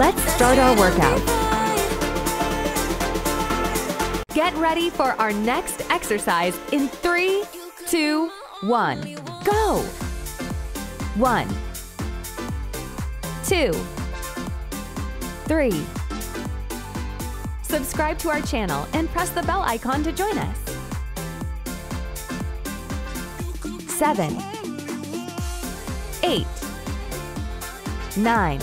Let's start our workout. Get ready for our next exercise in three, two, one. Go! One, two, three. Subscribe to our channel and press the bell icon to join us. Seven, eight, nine,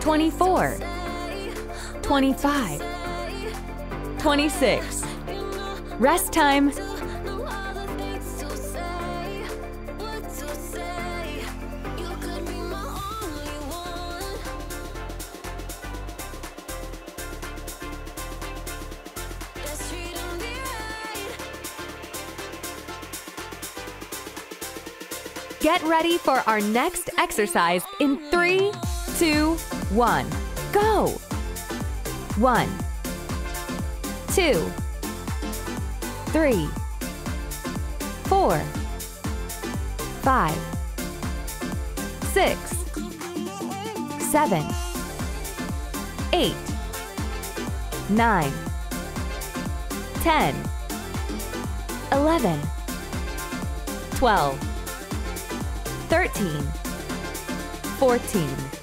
twenty-four, twenty-five, twenty-six. Rest time. Get ready for our next exercise in three, two, one. Go! One, two, three, four, five, six, seven, eight, nine, ten, eleven, twelve. 13 14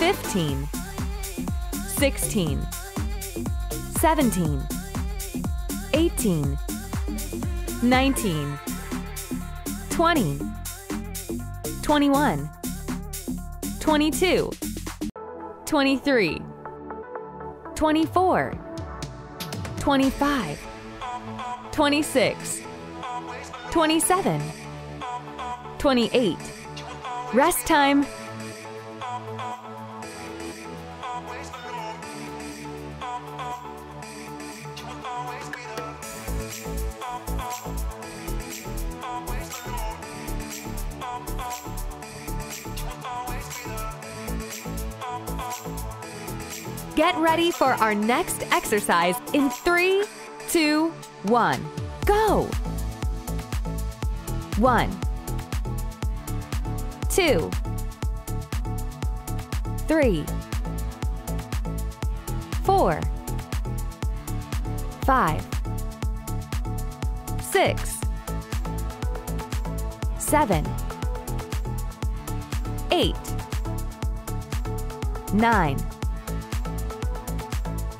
15 16 17 18 19 20 21 22 23 24 25 26 27 28. Rest time. Get ready for our next exercise in three, two, one. Go! One. Two, three, four, five, six, seven, eight, nine,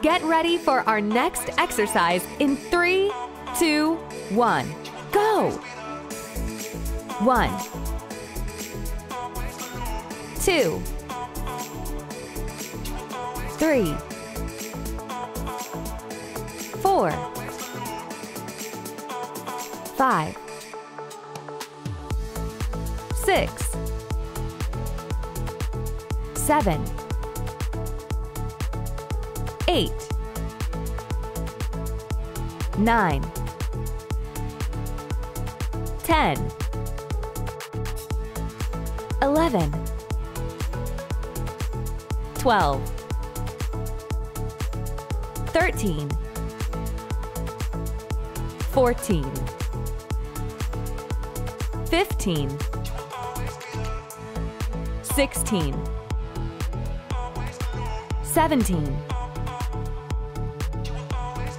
Get ready for our next exercise in three, two, one. Go! One, two, three, four, five, six, seven, eight, nine, ten, eleven, twelve, thirteen, fourteen, fifteen, 16, 17,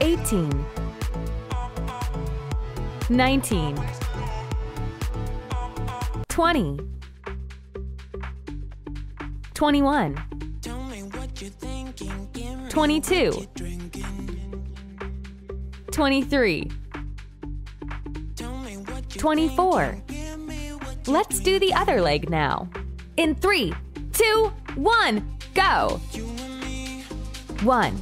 18, 19, 20, 21, 22, 23, 24. Let's do the other leg now. In three, two, one, go. One,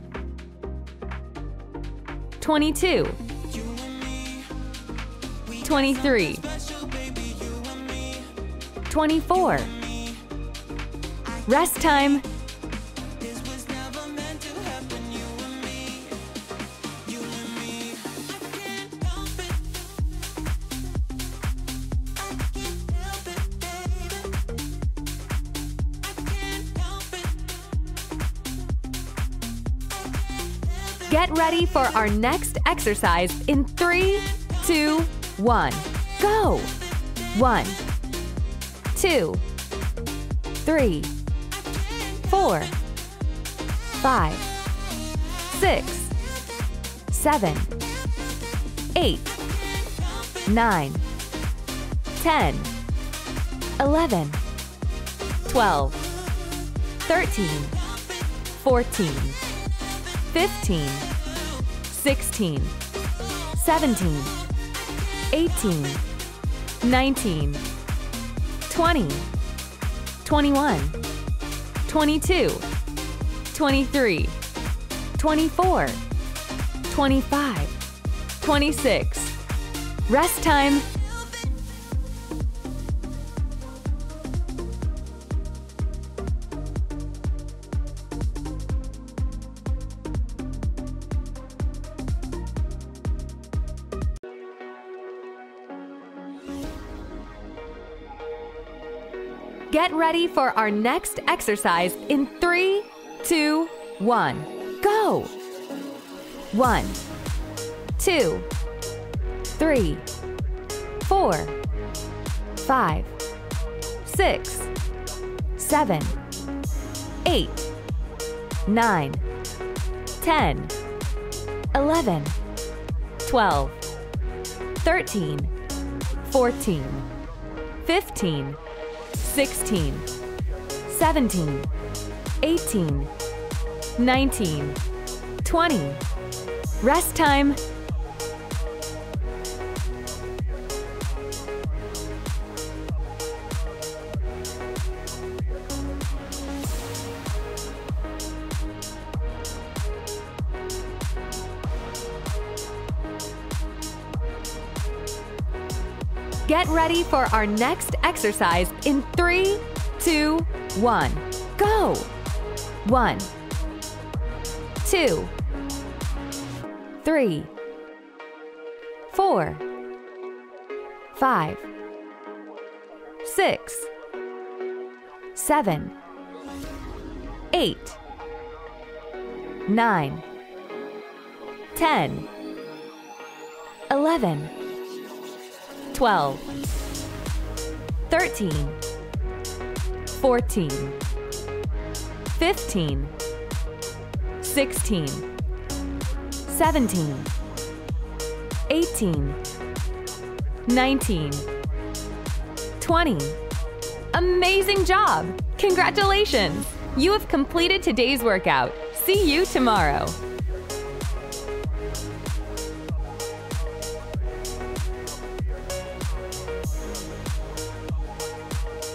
22 23 24 Rest time Get ready for our next exercise in three, two, one. Go! One, two, three, four, five, six, seven, eight, nine, ten, eleven, twelve, thirteen, fourteen. 15, 16, 17, 18, 19, 20, 21, 22, 23, 24, 25, 26. Rest time. Ready for our next exercise in three, two, one. Go! One, two, three, four, five, six, seven, eight, nine, ten, eleven, twelve, thirteen, fourteen, fifteen. 16, 17, 18, 19, 20. Rest time. Get ready for our next exercise in three, two, one. Go! One, two, three, four, five, six, seven, eight, nine, ten, eleven. 12, 13, 14, 15, 16, 17, 18, 19, 20. Amazing job! Congratulations! You have completed today's workout. See you tomorrow.